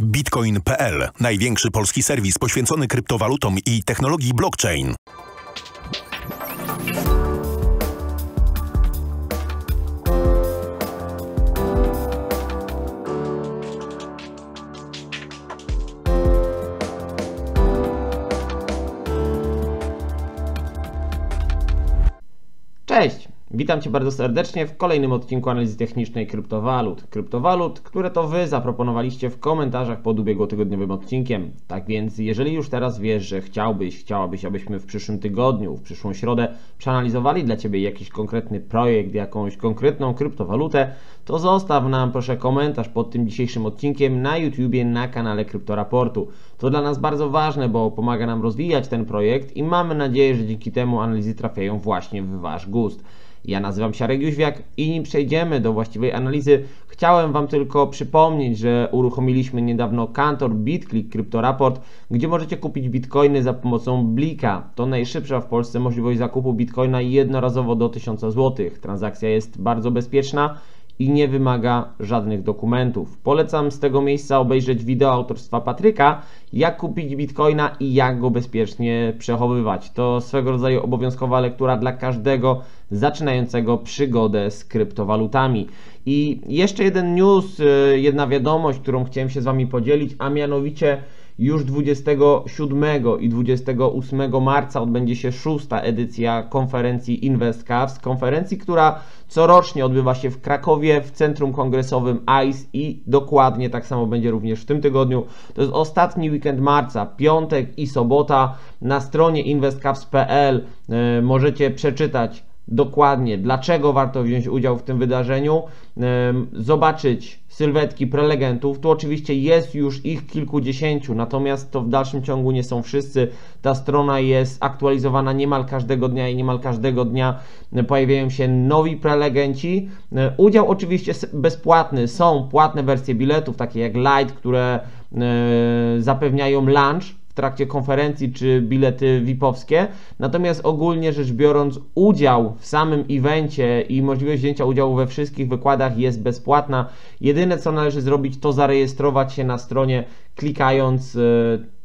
Bitcoin.pl. Największy polski serwis poświęcony kryptowalutom i technologii blockchain. Witam Cię bardzo serdecznie w kolejnym odcinku analizy technicznej kryptowalut. Kryptowalut, które to Wy zaproponowaliście w komentarzach pod ubiegłotygodniowym odcinkiem. Tak więc, jeżeli już teraz wiesz, że chciałbyś, chciałabyś, abyśmy w przyszłym tygodniu, w przyszłą środę przeanalizowali dla Ciebie jakiś konkretny projekt, jakąś konkretną kryptowalutę, to zostaw nam proszę komentarz pod tym dzisiejszym odcinkiem na YouTubie na kanale Kryptoraportu. To dla nas bardzo ważne, bo pomaga nam rozwijać ten projekt i mamy nadzieję, że dzięki temu analizy trafiają właśnie w Wasz gust. Ja nazywam się Arek Jóźwiak i nim przejdziemy do właściwej analizy, chciałem Wam tylko przypomnieć, że uruchomiliśmy niedawno Kantor BitClick Kryptoraport, gdzie możecie kupić bitcoiny za pomocą Blika. To najszybsza w Polsce możliwość zakupu bitcoina jednorazowo do 1000 zł. Transakcja jest bardzo bezpieczna i nie wymaga żadnych dokumentów. Polecam z tego miejsca obejrzeć wideo autorstwa Patryka, jak kupić bitcoina i jak go bezpiecznie przechowywać. To swego rodzaju obowiązkowa lektura dla każdego zaczynającego przygodę z kryptowalutami. I jeszcze jeden news, y, jedna wiadomość, którą chciałem się z Wami podzielić, a mianowicie już 27 i 28 marca odbędzie się szósta edycja konferencji InvestCavs, konferencji, która corocznie odbywa się w Krakowie w Centrum Kongresowym ICE i dokładnie tak samo będzie również w tym tygodniu. To jest ostatni weekend marca, piątek i sobota. Na stronie investcavs.pl yy, możecie przeczytać dokładnie, dlaczego warto wziąć udział w tym wydarzeniu, zobaczyć sylwetki prelegentów. Tu oczywiście jest już ich kilkudziesięciu, natomiast to w dalszym ciągu nie są wszyscy. Ta strona jest aktualizowana niemal każdego dnia i niemal każdego dnia pojawiają się nowi prelegenci. Udział oczywiście bezpłatny, są płatne wersje biletów, takie jak Light, które zapewniają lunch trakcie konferencji czy bilety VIP-owskie. Natomiast ogólnie rzecz biorąc, udział w samym evencie i możliwość wzięcia udziału we wszystkich wykładach jest bezpłatna. Jedyne co należy zrobić, to zarejestrować się na stronie, klikając e,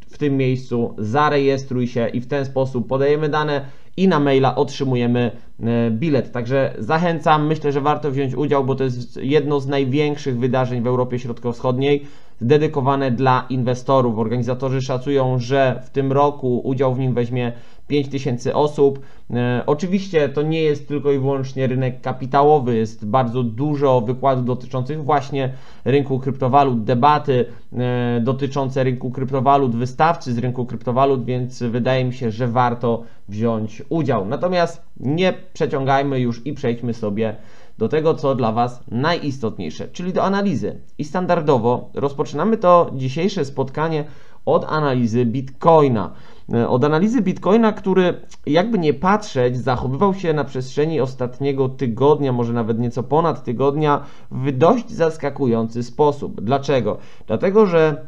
w tym miejscu zarejestruj się i w ten sposób podajemy dane i na maila otrzymujemy e, bilet. Także zachęcam, myślę, że warto wziąć udział, bo to jest jedno z największych wydarzeń w Europie Środkowo-Wschodniej dedykowane dla inwestorów. Organizatorzy szacują, że w tym roku udział w nim weźmie 5000 osób. E, oczywiście to nie jest tylko i wyłącznie rynek kapitałowy, jest bardzo dużo wykładów dotyczących właśnie rynku kryptowalut, debaty e, dotyczące rynku kryptowalut, wystawcy z rynku kryptowalut, więc wydaje mi się, że warto wziąć udział. Natomiast nie przeciągajmy już i przejdźmy sobie do tego, co dla Was najistotniejsze, czyli do analizy. I standardowo rozpoczynamy to dzisiejsze spotkanie od analizy Bitcoina. E, od analizy Bitcoina, który jakby nie patrzeć, zachowywał się na przestrzeni ostatniego tygodnia, może nawet nieco ponad tygodnia, w dość zaskakujący sposób. Dlaczego? Dlatego, że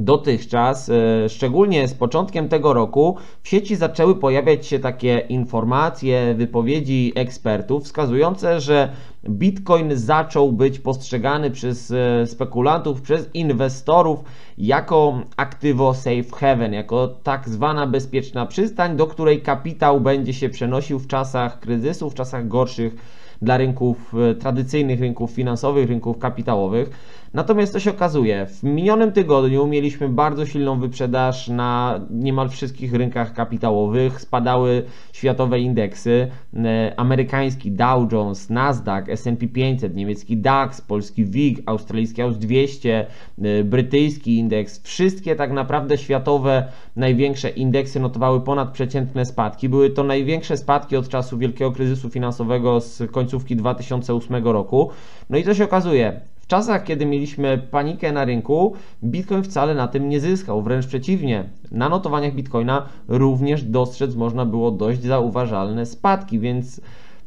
dotychczas, e, szczególnie z początkiem tego roku, w sieci zaczęły pojawiać się takie informacje, wypowiedzi ekspertów wskazujące, że Bitcoin zaczął być postrzegany przez e, spekulantów, przez inwestorów jako aktywo safe haven, jako tak zwana bezpieczna przystań, do której kapitał będzie się przenosił w czasach kryzysu, w czasach gorszych dla rynków e, tradycyjnych, rynków finansowych, rynków kapitałowych. Natomiast co się okazuje, w minionym tygodniu mieliśmy bardzo silną wyprzedaż na niemal wszystkich rynkach kapitałowych, spadały światowe indeksy, e, amerykański Dow Jones, Nasdaq, S&P 500, niemiecki DAX, polski WIG, australijski AUS 200, e, brytyjski indeks, wszystkie tak naprawdę światowe największe indeksy notowały ponadprzeciętne spadki. Były to największe spadki od czasu wielkiego kryzysu finansowego z końcówki 2008 roku. No i co się okazuje? Czasach, kiedy mieliśmy panikę na rynku, Bitcoin wcale na tym nie zyskał, wręcz przeciwnie. Na notowaniach Bitcoina również dostrzec można było dość zauważalne spadki, więc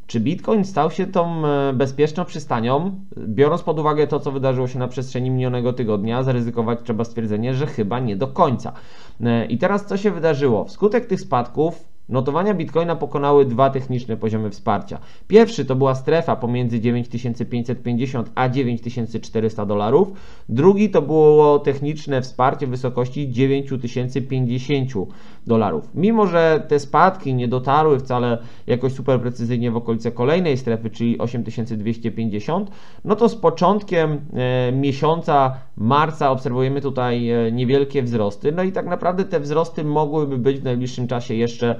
czy Bitcoin stał się tą e, bezpieczną przystanią? Biorąc pod uwagę to, co wydarzyło się na przestrzeni minionego tygodnia, zaryzykować trzeba stwierdzenie, że chyba nie do końca. E, I teraz co się wydarzyło? Wskutek tych spadków notowania Bitcoina pokonały dwa techniczne poziomy wsparcia. Pierwszy to była strefa pomiędzy 9550 a 9400 dolarów. Drugi to było techniczne wsparcie w wysokości 9050 dolarów. Mimo, że te spadki nie dotarły wcale jakoś super precyzyjnie w okolice kolejnej strefy, czyli 8250, no to z początkiem e, miesiąca marca obserwujemy tutaj e, niewielkie wzrosty. No i tak naprawdę te wzrosty mogłyby być w najbliższym czasie jeszcze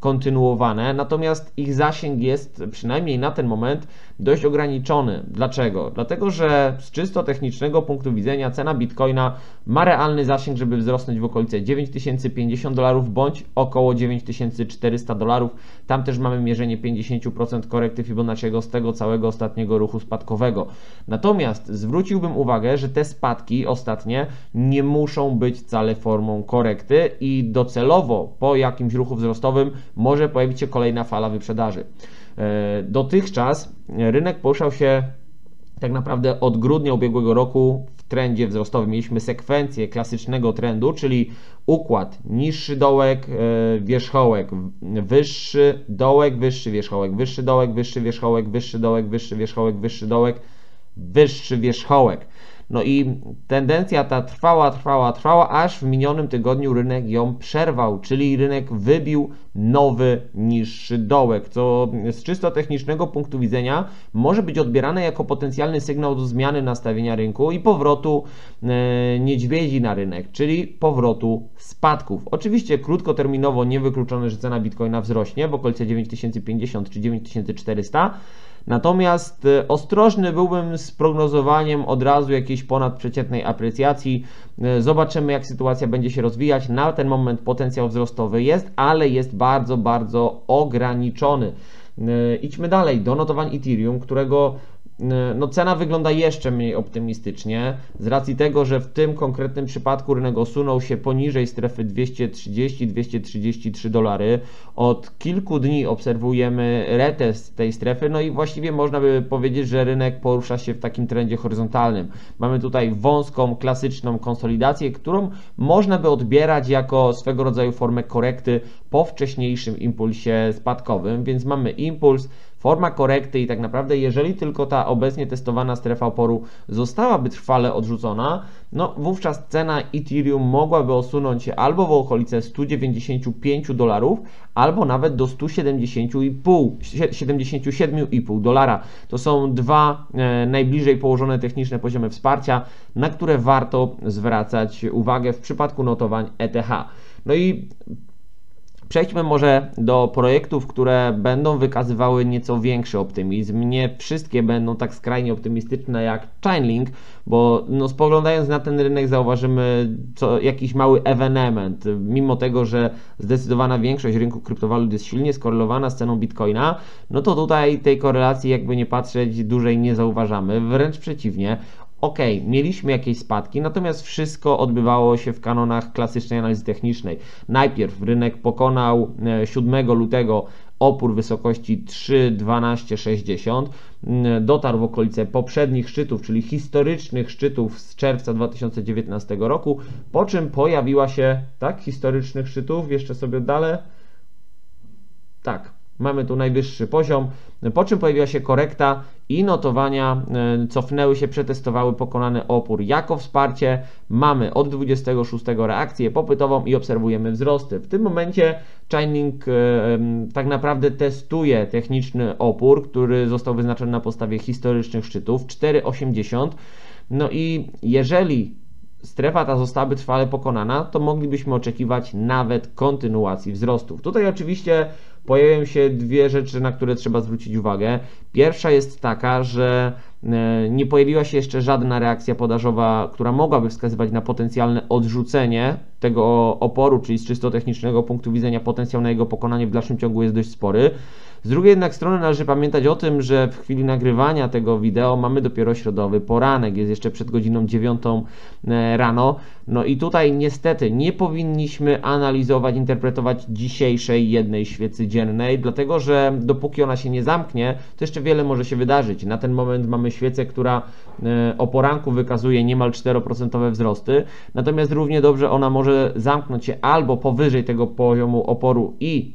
kontynuowane, natomiast ich zasięg jest przynajmniej na ten moment dość ograniczony. Dlaczego? Dlatego, że z czysto technicznego punktu widzenia cena Bitcoina ma realny zasięg, żeby wzrosnąć w okolice 9050 dolarów bądź około 9400 dolarów. Tam też mamy mierzenie 50% korekty Fibonacciego z tego całego ostatniego ruchu spadkowego. Natomiast zwróciłbym uwagę, że te spadki ostatnie nie muszą być wcale formą korekty i docelowo po jakimś ruchu wzrostowym może pojawić się kolejna fala wyprzedaży. E, dotychczas rynek poruszał się tak naprawdę od grudnia ubiegłego roku w trendzie wzrostowym. Mieliśmy sekwencję klasycznego trendu, czyli układ niższy dołek, e, wierzchołek, wyższy dołek, wyższy wierzchołek, wyższy dołek, wyższy wierzchołek, wyższy dołek, wyższy wierzchołek, wyższy dołek, wyższy wierzchołek. No i tendencja ta trwała, trwała, trwała, aż w minionym tygodniu rynek ją przerwał, czyli rynek wybił nowy, niższy dołek, co z czysto technicznego punktu widzenia może być odbierane jako potencjalny sygnał do zmiany nastawienia rynku i powrotu e, niedźwiedzi na rynek, czyli powrotu spadków. Oczywiście krótkoterminowo niewykluczone, że cena Bitcoina wzrośnie w okolice 9050 czy 9400, Natomiast e, ostrożny byłbym z prognozowaniem od razu jakiejś ponadprzeciętnej aprecjacji. E, zobaczymy, jak sytuacja będzie się rozwijać. Na ten moment potencjał wzrostowy jest, ale jest bardzo, bardzo ograniczony. E, idźmy dalej do notowań Ethereum, którego no cena wygląda jeszcze mniej optymistycznie z racji tego, że w tym konkretnym przypadku rynek osunął się poniżej strefy 230-233 dolary. Od kilku dni obserwujemy retest tej strefy, no i właściwie można by powiedzieć, że rynek porusza się w takim trendzie horyzontalnym. Mamy tutaj wąską, klasyczną konsolidację, którą można by odbierać jako swego rodzaju formę korekty po wcześniejszym impulsie spadkowym, więc mamy impuls forma korekty i tak naprawdę jeżeli tylko ta obecnie testowana strefa oporu zostałaby trwale odrzucona, no wówczas cena Ethereum mogłaby osunąć się albo w okolice 195 dolarów, albo nawet do 177,5 dolara. To są dwa e, najbliżej położone techniczne poziomy wsparcia, na które warto zwracać uwagę w przypadku notowań ETH. No i Przejdźmy może do projektów, które będą wykazywały nieco większy optymizm. Nie wszystkie będą tak skrajnie optymistyczne jak Chainlink, bo no, spoglądając na ten rynek zauważymy co, jakiś mały ewenement. Mimo tego, że zdecydowana większość rynku kryptowalut jest silnie skorelowana z ceną Bitcoina, no to tutaj tej korelacji jakby nie patrzeć dłużej nie zauważamy. Wręcz przeciwnie, ok, mieliśmy jakieś spadki, natomiast wszystko odbywało się w kanonach klasycznej analizy technicznej. Najpierw rynek pokonał 7 e, lutego opór wysokości 3,1260, mm, dotarł w okolice poprzednich szczytów, czyli historycznych szczytów z czerwca 2019 roku, po czym pojawiła się, tak, historycznych szczytów, jeszcze sobie dalej, tak, Mamy tu najwyższy poziom, po czym pojawiła się korekta i notowania e, cofnęły się, przetestowały pokonany opór. Jako wsparcie mamy od 26 reakcję popytową i obserwujemy wzrosty. W tym momencie Chainlink e, tak naprawdę testuje techniczny opór, który został wyznaczony na podstawie historycznych szczytów 4,80. No i jeżeli strefa ta zostałaby trwale pokonana, to moglibyśmy oczekiwać nawet kontynuacji wzrostów. Tutaj oczywiście pojawiają się dwie rzeczy, na które trzeba zwrócić uwagę. Pierwsza jest taka, że e, nie pojawiła się jeszcze żadna reakcja podażowa, która mogłaby wskazywać na potencjalne odrzucenie tego oporu, czyli z czysto technicznego punktu widzenia potencjał na jego pokonanie w dalszym ciągu jest dość spory. Z drugiej jednak strony należy pamiętać o tym, że w chwili nagrywania tego wideo mamy dopiero środowy poranek, jest jeszcze przed godziną 9 e, rano. No i tutaj niestety nie powinniśmy analizować, interpretować dzisiejszej jednej świecy dziennej, dlatego że dopóki ona się nie zamknie, to jeszcze wiele może się wydarzyć. Na ten moment mamy świecę, która e, o poranku wykazuje niemal 4% wzrosty, natomiast równie dobrze ona może zamknąć się albo powyżej tego poziomu oporu i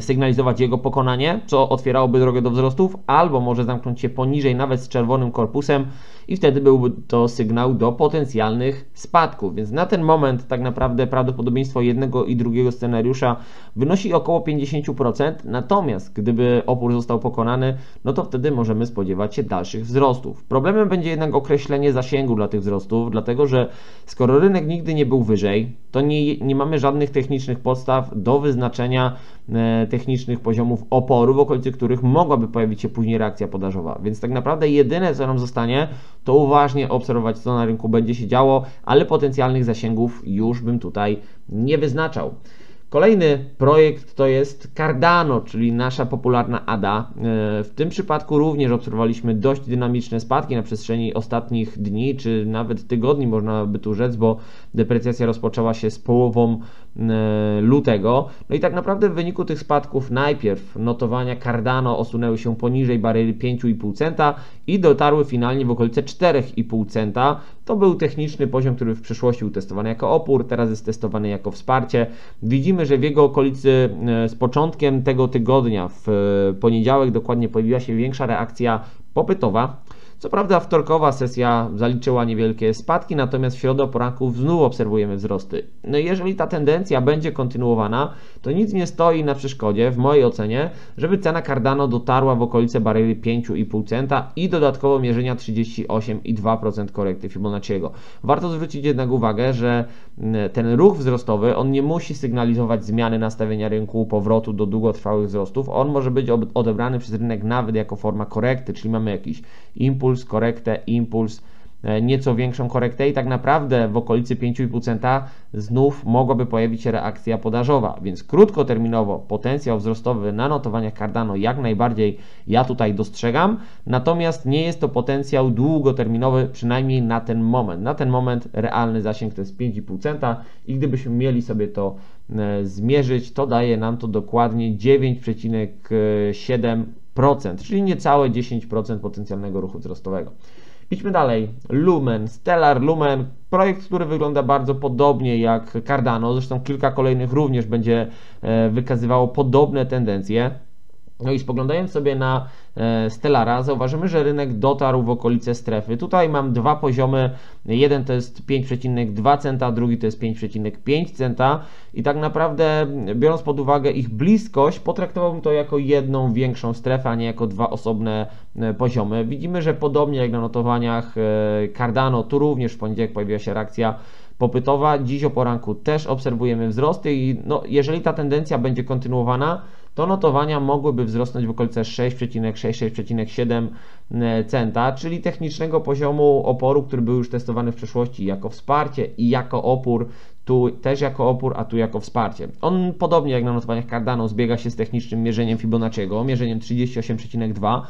sygnalizować jego pokonanie, co otwierałoby drogę do wzrostów, albo może zamknąć się poniżej, nawet z czerwonym korpusem, i wtedy byłby to sygnał do potencjalnych spadków. Więc na ten moment tak naprawdę prawdopodobieństwo jednego i drugiego scenariusza wynosi około 50%. Natomiast gdyby opór został pokonany, no to wtedy możemy spodziewać się dalszych wzrostów. Problemem będzie jednak określenie zasięgu dla tych wzrostów, dlatego że skoro rynek nigdy nie był wyżej, to nie, nie mamy żadnych technicznych podstaw do wyznaczenia e, technicznych poziomów oporu, w okolicy których mogłaby pojawić się później reakcja podażowa. Więc tak naprawdę jedyne, co nam zostanie, to uważnie obserwować, co na rynku będzie się działo, ale potencjalnych zasięgów już bym tutaj nie wyznaczał. Kolejny projekt to jest Cardano, czyli nasza popularna ADA. W tym przypadku również obserwowaliśmy dość dynamiczne spadki na przestrzeni ostatnich dni, czy nawet tygodni, można by tu rzec, bo deprecjacja rozpoczęła się z połową lutego. No i tak naprawdę w wyniku tych spadków najpierw notowania Cardano osunęły się poniżej baryry 5,5 centa i dotarły finalnie w okolice 4,5 centa. To był techniczny poziom, który w przeszłości był testowany jako opór, teraz jest testowany jako wsparcie. Widzimy, że w jego okolicy e, z początkiem tego tygodnia, w e, poniedziałek dokładnie pojawiła się większa reakcja popytowa. Co prawda wtorkowa sesja zaliczyła niewielkie spadki, natomiast w środę poranków znów obserwujemy wzrosty. No jeżeli ta tendencja będzie kontynuowana, to nic nie stoi na przeszkodzie, w mojej ocenie, żeby cena Cardano dotarła w okolice baryry 5,5 centa i dodatkowo mierzenia 38,2% korekty Fibonacciego. Warto zwrócić jednak uwagę, że mm, ten ruch wzrostowy, on nie musi sygnalizować zmiany nastawienia rynku, powrotu do długotrwałych wzrostów. On może być odebrany przez rynek nawet jako forma korekty, czyli mamy jakiś impuls, korektę, impuls, E, nieco większą korektę i tak naprawdę w okolicy 5,5 centa znów mogłaby pojawić się reakcja podażowa, więc krótkoterminowo potencjał wzrostowy na notowaniach Cardano jak najbardziej ja tutaj dostrzegam, natomiast nie jest to potencjał długoterminowy, przynajmniej na ten moment. Na ten moment realny zasięg to jest 5,5 centa i gdybyśmy mieli sobie to e, zmierzyć, to daje nam to dokładnie 9,7%, czyli niecałe 10% potencjalnego ruchu wzrostowego. Idźmy dalej. Lumen, Stellar Lumen, projekt, który wygląda bardzo podobnie jak Cardano, zresztą kilka kolejnych również będzie e, wykazywało podobne tendencje. No i spoglądając sobie na e, Stellara, zauważymy, że rynek dotarł w okolice strefy. Tutaj mam dwa poziomy. Jeden to jest 5,2 centa, drugi to jest 5,5 centa. I tak naprawdę, biorąc pod uwagę ich bliskość, potraktowałbym to jako jedną większą strefę, a nie jako dwa osobne e, poziomy. Widzimy, że podobnie jak na notowaniach e, Cardano, tu również w poniedziałek pojawiła się reakcja popytowa. Dziś o poranku też obserwujemy wzrosty i no, jeżeli ta tendencja będzie kontynuowana, to notowania mogłyby wzrosnąć w okolice 6,6-6,7 e, centa, czyli technicznego poziomu oporu, który był już testowany w przeszłości jako wsparcie i jako opór, tu też jako opór, a tu jako wsparcie. On podobnie jak na notowaniach Cardano zbiega się z technicznym mierzeniem Fibonacciego, mierzeniem 38,2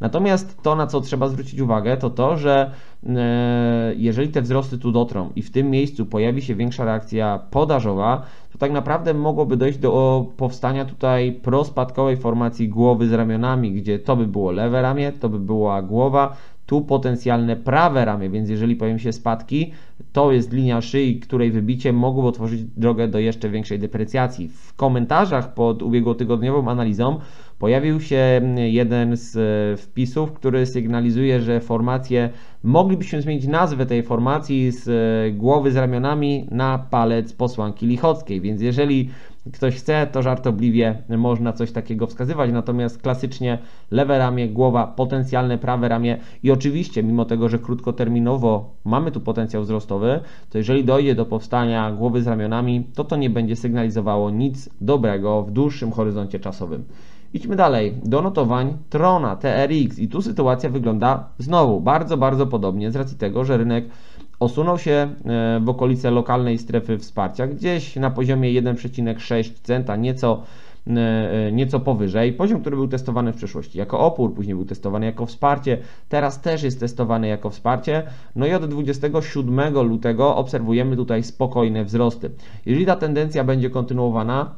Natomiast to, na co trzeba zwrócić uwagę, to to, że e, jeżeli te wzrosty tu dotrą i w tym miejscu pojawi się większa reakcja podażowa, to tak naprawdę mogłoby dojść do powstania tutaj prospadkowej formacji głowy z ramionami, gdzie to by było lewe ramię, to by była głowa, tu potencjalne prawe ramię, więc jeżeli pojawią się spadki, to jest linia szyi, której wybicie mogłoby otworzyć drogę do jeszcze większej deprecjacji. W komentarzach pod ubiegłotygodniową analizą pojawił się jeden z e, wpisów, który sygnalizuje, że formację moglibyśmy zmienić nazwę tej formacji z e, głowy z ramionami na palec posłanki Lichockiej, więc jeżeli ktoś chce, to żartobliwie można coś takiego wskazywać, natomiast klasycznie lewe ramię, głowa, potencjalne prawe ramię. I oczywiście mimo tego, że krótkoterminowo mamy tu potencjał wzrostowy, to jeżeli dojdzie do powstania głowy z ramionami, to to nie będzie sygnalizowało nic dobrego w dłuższym horyzoncie czasowym. Idźmy dalej, do notowań Trona, TRX i tu sytuacja wygląda znowu bardzo, bardzo podobnie z racji tego, że rynek osunął się e, w okolice lokalnej strefy wsparcia, gdzieś na poziomie 1,6 centa, nieco e, e, nieco powyżej. Poziom, który był testowany w przeszłości jako opór, później był testowany jako wsparcie, teraz też jest testowany jako wsparcie. No i od 27 lutego obserwujemy tutaj spokojne wzrosty. Jeżeli ta tendencja będzie kontynuowana,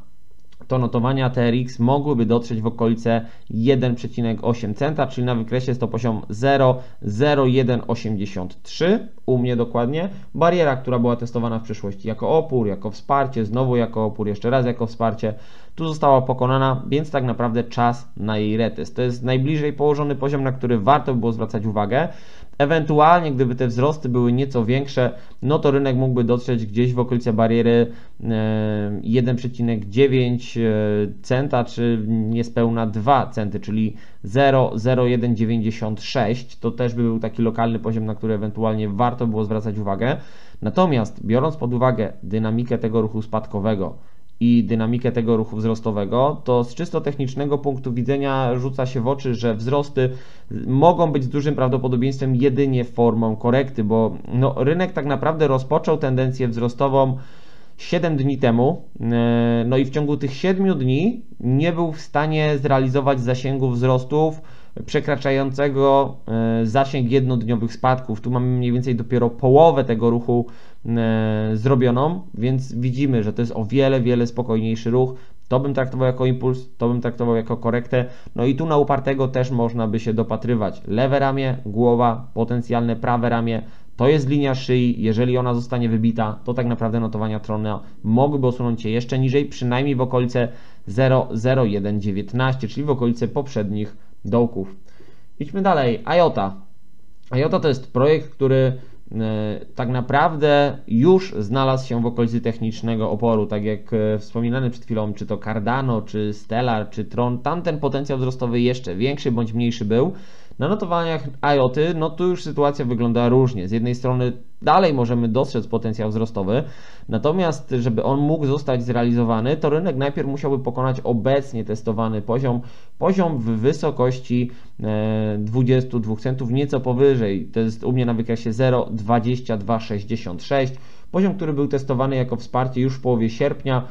to notowania TRX mogłyby dotrzeć w okolice 1,8 centa, czyli na wykresie jest to poziom 0,0183 u mnie dokładnie. Bariera, która była testowana w przyszłości jako opór, jako wsparcie, znowu jako opór, jeszcze raz jako wsparcie, tu została pokonana, więc tak naprawdę czas na jej retest. To jest najbliżej położony poziom, na który warto by było zwracać uwagę. Ewentualnie, gdyby te wzrosty były nieco większe, no to rynek mógłby dotrzeć gdzieś w okolice bariery 1,9 e, e, centa, czy niespełna 2 centy, czyli 0,0196. To też by był taki lokalny poziom, na który ewentualnie warto było zwracać uwagę. Natomiast biorąc pod uwagę dynamikę tego ruchu spadkowego, i dynamikę tego ruchu wzrostowego, to z czysto technicznego punktu widzenia rzuca się w oczy, że wzrosty mogą być z dużym prawdopodobieństwem jedynie formą korekty, bo no, rynek tak naprawdę rozpoczął tendencję wzrostową 7 dni temu, e, no i w ciągu tych 7 dni nie był w stanie zrealizować zasięgu wzrostów przekraczającego e, zasięg jednodniowych spadków. Tu mamy mniej więcej dopiero połowę tego ruchu zrobioną, więc widzimy, że to jest o wiele, wiele spokojniejszy ruch. To bym traktował jako impuls, to bym traktował jako korektę. No i tu na upartego też można by się dopatrywać. Lewe ramię, głowa, potencjalne prawe ramię. To jest linia szyi. Jeżeli ona zostanie wybita, to tak naprawdę notowania Trona mogłyby osunąć się jeszcze niżej, przynajmniej w okolice 0,0119, czyli w okolice poprzednich dołków. Idźmy dalej. IOTA. IOTA to jest projekt, który e, tak naprawdę już znalazł się w okolicy technicznego oporu, tak jak e, wspominany przed chwilą, czy to Cardano, czy Stellar, czy Tron, tamten potencjał wzrostowy jeszcze większy bądź mniejszy był, na notowaniach IoT, no tu już sytuacja wygląda różnie. Z jednej strony dalej możemy dostrzec potencjał wzrostowy, natomiast żeby on mógł zostać zrealizowany, to rynek najpierw musiałby pokonać obecnie testowany poziom, poziom w wysokości 22 e, centów, nieco powyżej, to jest u mnie na wykresie 0,2266, poziom, który był testowany jako wsparcie już w połowie sierpnia,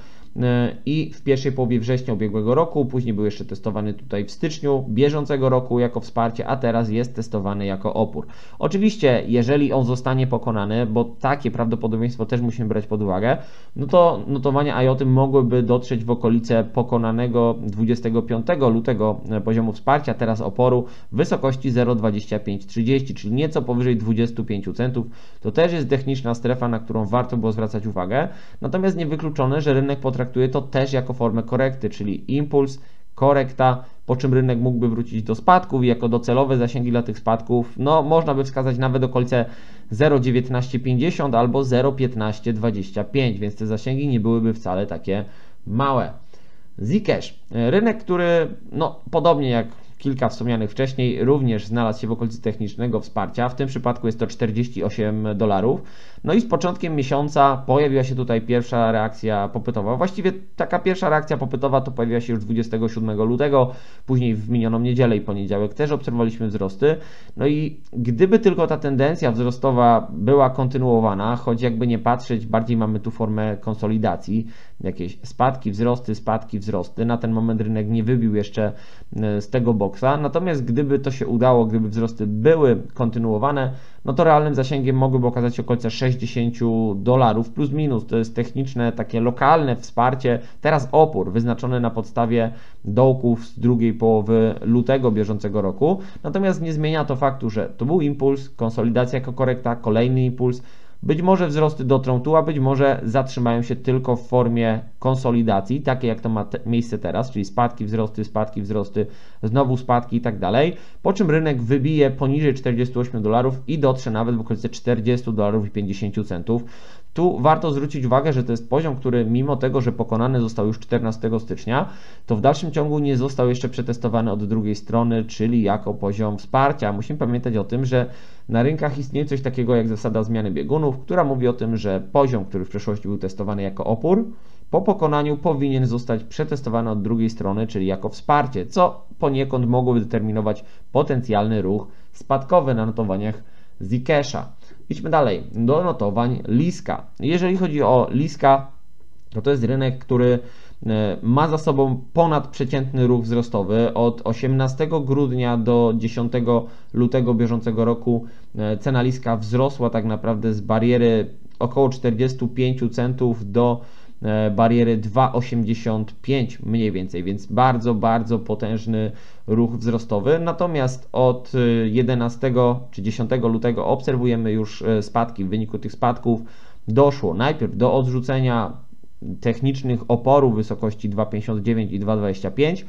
i w pierwszej połowie września ubiegłego roku, później był jeszcze testowany tutaj w styczniu bieżącego roku jako wsparcie, a teraz jest testowany jako opór. Oczywiście, jeżeli on zostanie pokonany, bo takie prawdopodobieństwo też musimy brać pod uwagę, no to notowania IOTy mogłyby dotrzeć w okolice pokonanego 25 lutego poziomu wsparcia, teraz oporu w wysokości 0,2530, czyli nieco powyżej 25 centów. To też jest techniczna strefa, na którą warto było zwracać uwagę, natomiast niewykluczone, że rynek potrafi traktuję to też jako formę korekty, czyli impuls, korekta, po czym rynek mógłby wrócić do spadków i jako docelowe zasięgi dla tych spadków, no można by wskazać nawet okolice 0,1950 albo 0,1525, więc te zasięgi nie byłyby wcale takie małe. Zcash, rynek, który no podobnie jak kilka wspomnianych wcześniej, również znalazł się w okolicy technicznego wsparcia. W tym przypadku jest to 48 dolarów. No i z początkiem miesiąca pojawiła się tutaj pierwsza reakcja popytowa. Właściwie taka pierwsza reakcja popytowa to pojawiła się już 27 lutego, później w minioną niedzielę i poniedziałek też obserwowaliśmy wzrosty. No i gdyby tylko ta tendencja wzrostowa była kontynuowana, choć jakby nie patrzeć, bardziej mamy tu formę konsolidacji, jakieś spadki, wzrosty, spadki, wzrosty. Na ten moment rynek nie wybił jeszcze e, z tego boksa. Natomiast gdyby to się udało, gdyby wzrosty były kontynuowane, no to realnym zasięgiem mogłyby okazać się okolice 60 dolarów plus minus. To jest techniczne, takie lokalne wsparcie. Teraz opór wyznaczony na podstawie dołków z drugiej połowy lutego bieżącego roku. Natomiast nie zmienia to faktu, że to był impuls, konsolidacja jako korekta, kolejny impuls. Być może wzrosty dotrą tu, a być może zatrzymają się tylko w formie konsolidacji, takie jak to ma te miejsce teraz, czyli spadki, wzrosty, spadki, wzrosty, znowu spadki i tak dalej. Po czym rynek wybije poniżej 48 dolarów i dotrze nawet w okolice 40 dolarów i 50 centów. Tu warto zwrócić uwagę, że to jest poziom, który mimo tego, że pokonany został już 14 stycznia, to w dalszym ciągu nie został jeszcze przetestowany od drugiej strony, czyli jako poziom wsparcia. Musimy pamiętać o tym, że na rynkach istnieje coś takiego jak zasada zmiany biegunów, która mówi o tym, że poziom, który w przeszłości był testowany jako opór, po pokonaniu powinien zostać przetestowany od drugiej strony, czyli jako wsparcie, co poniekąd mogłoby determinować potencjalny ruch spadkowy na notowaniach Zikesha. Idźmy dalej do notowań Liska. Jeżeli chodzi o Liska, to to jest rynek, który e, ma za sobą ponadprzeciętny ruch wzrostowy. Od 18 grudnia do 10 lutego bieżącego roku e, cena liska wzrosła tak naprawdę z bariery około 45 centów do bariery 2,85 mniej więcej, więc bardzo, bardzo potężny ruch wzrostowy. Natomiast od 11 e, czy 10 lutego obserwujemy już e, spadki. W wyniku tych spadków doszło najpierw do odrzucenia technicznych oporów wysokości 2,59 i 2,25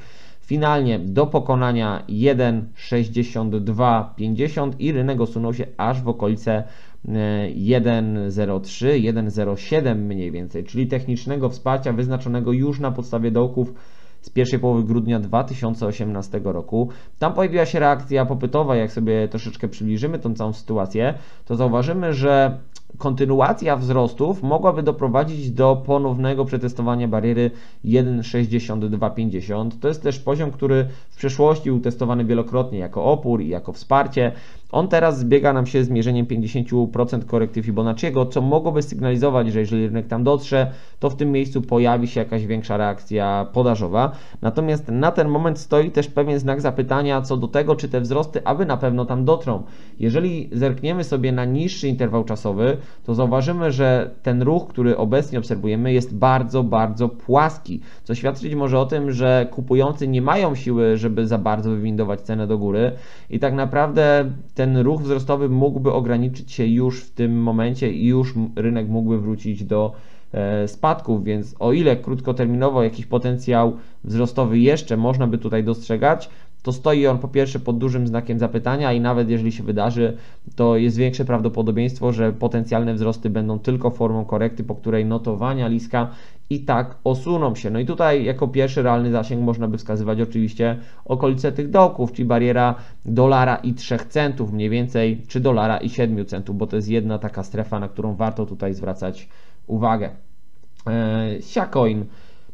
Finalnie do pokonania 1,6250 i rynek osunął się aż w okolice 1,03, e, 1,07 mniej więcej, czyli technicznego wsparcia wyznaczonego już na podstawie dołków z pierwszej połowy grudnia 2018 roku. Tam pojawiła się reakcja popytowa, jak sobie troszeczkę przybliżymy tą całą sytuację, to zauważymy, że kontynuacja wzrostów mogłaby doprowadzić do ponownego przetestowania bariery 1,6250. To jest też poziom, który w przeszłości był testowany wielokrotnie jako opór i jako wsparcie. On teraz zbiega nam się z mierzeniem 50% korekty Fibonacciego, co mogłoby sygnalizować, że jeżeli rynek tam dotrze, to w tym miejscu pojawi się jakaś większa reakcja podażowa. Natomiast na ten moment stoi też pewien znak zapytania co do tego, czy te wzrosty aby na pewno tam dotrą. Jeżeli zerkniemy sobie na niższy interwał czasowy, to zauważymy, że ten ruch, który obecnie obserwujemy, jest bardzo, bardzo płaski, co świadczyć może o tym, że kupujący nie mają siły, żeby za bardzo wywindować cenę do góry i tak naprawdę ten ruch wzrostowy mógłby ograniczyć się już w tym momencie i już rynek mógłby wrócić do e, spadków, więc o ile krótkoterminowo jakiś potencjał wzrostowy jeszcze można by tutaj dostrzegać, to stoi on po pierwsze pod dużym znakiem zapytania i nawet jeżeli się wydarzy, to jest większe prawdopodobieństwo, że potencjalne wzrosty będą tylko formą korekty, po której notowania liska i tak osuną się. No i tutaj jako pierwszy realny zasięg można by wskazywać oczywiście okolice tych dołków, czyli bariera dolara i 3 centów mniej więcej, czy dolara i 7 centów, bo to jest jedna taka strefa, na którą warto tutaj zwracać uwagę. Eee, Siacoin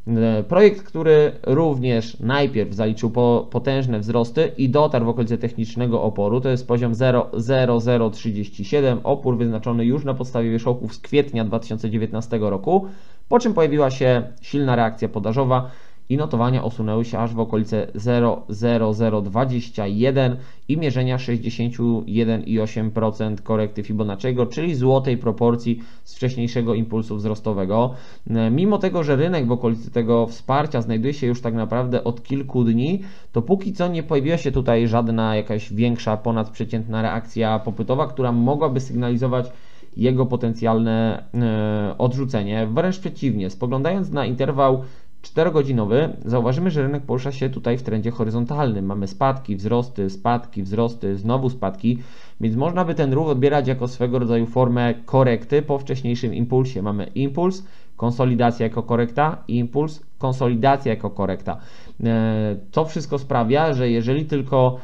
E, projekt, który również najpierw zaliczył po, potężne wzrosty i dotarł w okolice technicznego oporu, to jest poziom 0,0037, opór wyznaczony już na podstawie wierzchołków z kwietnia 2019 roku, po czym pojawiła się silna reakcja podażowa i notowania osunęły się aż w okolice 0,0021 i mierzenia 61,8% korekty Fibonacciego, czyli złotej proporcji z wcześniejszego impulsu wzrostowego. Mimo tego, że rynek w okolicy tego wsparcia znajduje się już tak naprawdę od kilku dni, to póki co nie pojawiła się tutaj żadna jakaś większa ponadprzeciętna reakcja popytowa, która mogłaby sygnalizować jego potencjalne e, odrzucenie. Wręcz przeciwnie, spoglądając na interwał 4-godzinowy, zauważymy, że rynek porusza się tutaj w trendzie horyzontalnym. Mamy spadki, wzrosty, spadki, wzrosty, znowu spadki, więc można by ten ruch odbierać jako swego rodzaju formę korekty po wcześniejszym impulsie. Mamy impuls, konsolidacja jako korekta, impuls, konsolidacja jako korekta. E, to wszystko sprawia, że jeżeli tylko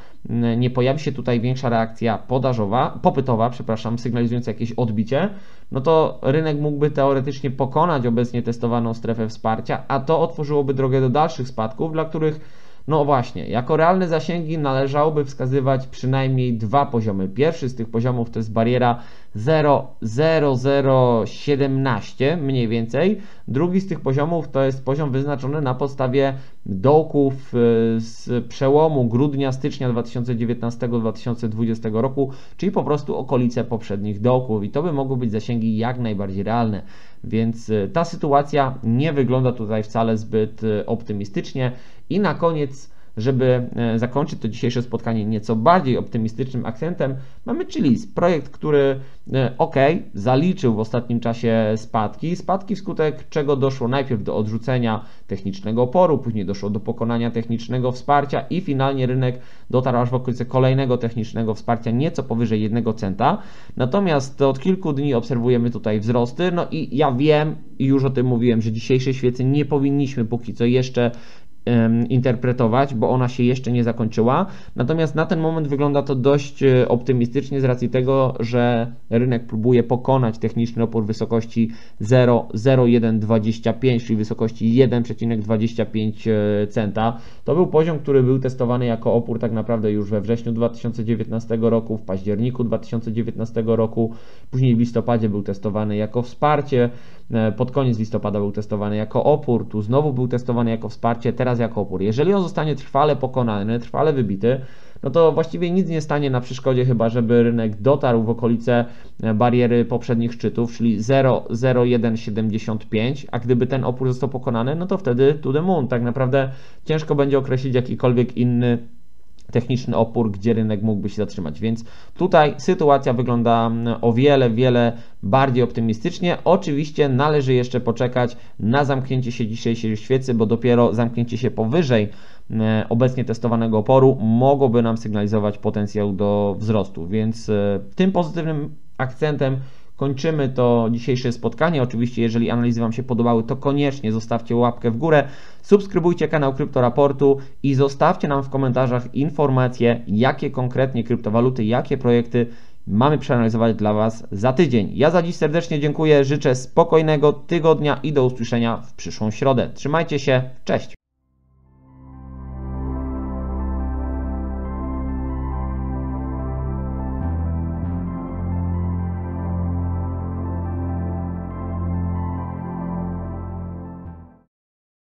nie pojawi się tutaj większa reakcja podażowa, popytowa, przepraszam, sygnalizująca jakieś odbicie, no to rynek mógłby teoretycznie pokonać obecnie testowaną strefę wsparcia, a to otworzyłoby drogę do dalszych spadków, dla których no właśnie, jako realne zasięgi należałoby wskazywać przynajmniej dwa poziomy. Pierwszy z tych poziomów to jest bariera 0,0017 mniej więcej. Drugi z tych poziomów to jest poziom wyznaczony na podstawie dołków e, z przełomu grudnia-stycznia 2019-2020 roku, czyli po prostu okolice poprzednich dołków i to by mogły być zasięgi jak najbardziej realne. Więc e, ta sytuacja nie wygląda tutaj wcale zbyt e, optymistycznie i na koniec żeby e, zakończyć to dzisiejsze spotkanie nieco bardziej optymistycznym akcentem, mamy Chilis, projekt, który e, ok, zaliczył w ostatnim czasie spadki, spadki wskutek czego doszło najpierw do odrzucenia technicznego oporu, później doszło do pokonania technicznego wsparcia i finalnie rynek dotarł aż w okolice kolejnego technicznego wsparcia nieco powyżej 1 centa. Natomiast od kilku dni obserwujemy tutaj wzrosty, no i ja wiem i już o tym mówiłem, że dzisiejszej świecy nie powinniśmy póki co jeszcze interpretować, bo ona się jeszcze nie zakończyła. Natomiast na ten moment wygląda to dość e, optymistycznie z racji tego, że rynek próbuje pokonać techniczny opór wysokości 0,0125, czyli wysokości 1,25 e, centa. To był poziom, który był testowany jako opór tak naprawdę już we wrześniu 2019 roku, w październiku 2019 roku, później w listopadzie był testowany jako wsparcie. E, pod koniec listopada był testowany jako opór, tu znowu był testowany jako wsparcie, teraz jako opór. Jeżeli on zostanie trwale pokonany, trwale wybity, no to właściwie nic nie stanie na przeszkodzie, chyba żeby rynek dotarł w okolice e, bariery poprzednich szczytów, czyli 0,0175, a gdyby ten opór został pokonany, no to wtedy to the moon. Tak naprawdę ciężko będzie określić jakikolwiek inny techniczny opór, gdzie rynek mógłby się zatrzymać. Więc tutaj sytuacja wygląda mm, o wiele, wiele bardziej optymistycznie. Oczywiście należy jeszcze poczekać na zamknięcie się dzisiejszej świecy, bo dopiero zamknięcie się powyżej mm, obecnie testowanego oporu mogłoby nam sygnalizować potencjał do wzrostu. Więc e, tym pozytywnym akcentem kończymy to dzisiejsze spotkanie. Oczywiście, jeżeli analizy Wam się podobały, to koniecznie zostawcie łapkę w górę, subskrybujcie kanał Kryptoraportu i zostawcie nam w komentarzach informacje, jakie konkretnie kryptowaluty, jakie projekty mamy przeanalizować dla Was za tydzień. Ja za dziś serdecznie dziękuję, życzę spokojnego tygodnia i do usłyszenia w przyszłą środę. Trzymajcie się, cześć!